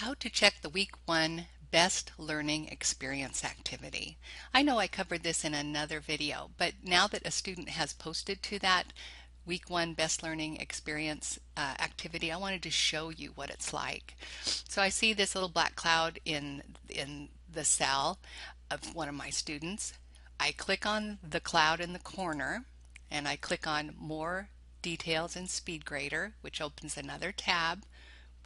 How to check the week one best learning experience activity. I know I covered this in another video, but now that a student has posted to that week one best learning experience uh, activity, I wanted to show you what it's like. So I see this little black cloud in, in the cell of one of my students. I click on the cloud in the corner and I click on more details in SpeedGrader, which opens another tab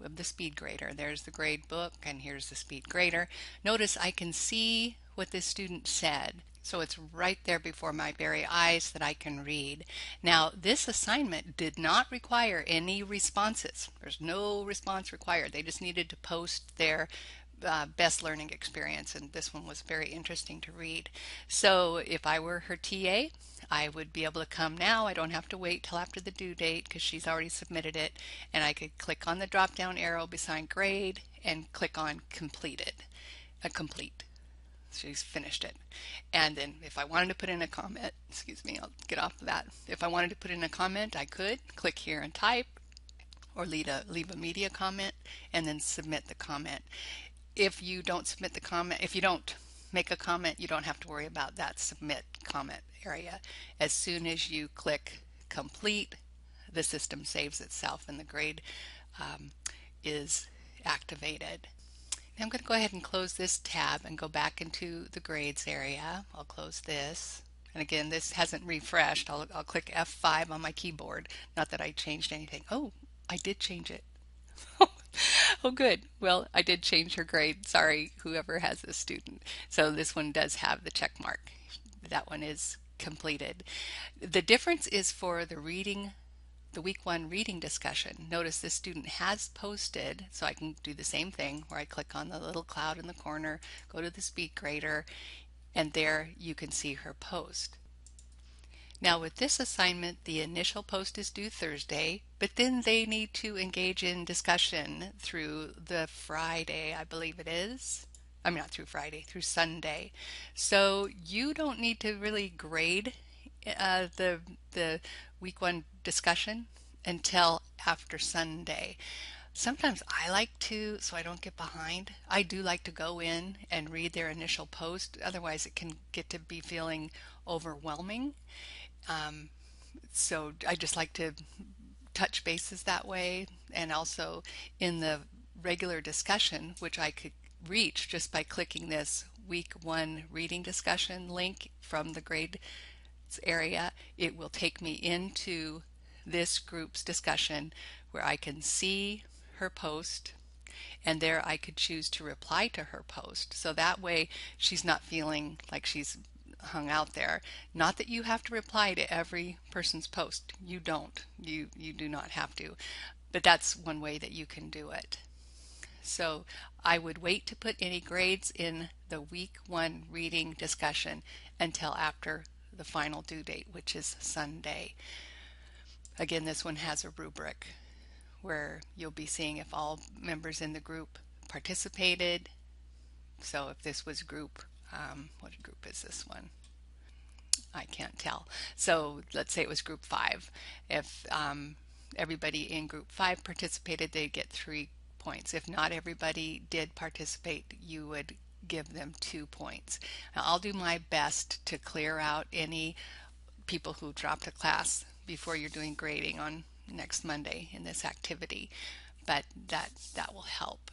of the speed grader. There's the grade book and here's the speed grader. Notice I can see what this student said. So it's right there before my very eyes that I can read. Now this assignment did not require any responses. There's no response required. They just needed to post their uh, best learning experience and this one was very interesting to read. So if I were her TA, I would be able to come now. I don't have to wait till after the due date because she's already submitted it and I could click on the drop down arrow beside grade and click on completed, a uh, complete. She's finished it. And then if I wanted to put in a comment, excuse me, I'll get off of that. If I wanted to put in a comment, I could click here and type or leave a, leave a media comment and then submit the comment if you don't submit the comment, if you don't make a comment, you don't have to worry about that submit comment area. As soon as you click complete, the system saves itself and the grade um, is activated. Now I'm going to go ahead and close this tab and go back into the grades area. I'll close this. And again, this hasn't refreshed. I'll, I'll click F5 on my keyboard. Not that I changed anything. Oh, I did change it. oh, good. Well, I did change her grade. Sorry, whoever has this student. So this one does have the check mark. That one is completed. The difference is for the reading, the week one reading discussion. Notice this student has posted, so I can do the same thing where I click on the little cloud in the corner, go to the speed grader, and there you can see her post. Now with this assignment, the initial post is due Thursday, but then they need to engage in discussion through the Friday, I believe it is. I mean, not through Friday, through Sunday. So you don't need to really grade uh, the, the week one discussion until after Sunday. Sometimes I like to, so I don't get behind, I do like to go in and read their initial post. Otherwise, it can get to be feeling overwhelming. Um, so I just like to touch bases that way and also in the regular discussion which I could reach just by clicking this week one reading discussion link from the grades area it will take me into this group's discussion where I can see her post and there I could choose to reply to her post so that way she's not feeling like she's hung out there. Not that you have to reply to every person's post. You don't. You, you do not have to. But that's one way that you can do it. So I would wait to put any grades in the week one reading discussion until after the final due date, which is Sunday. Again, this one has a rubric where you'll be seeing if all members in the group participated. So if this was group um, what group is this one? I can't tell. So let's say it was group five. If um, everybody in group five participated, they'd get three points. If not everybody did participate, you would give them two points. Now, I'll do my best to clear out any people who dropped a class before you're doing grading on next Monday in this activity, but that, that will help.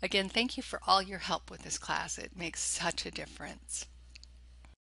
Again, thank you for all your help with this class. It makes such a difference.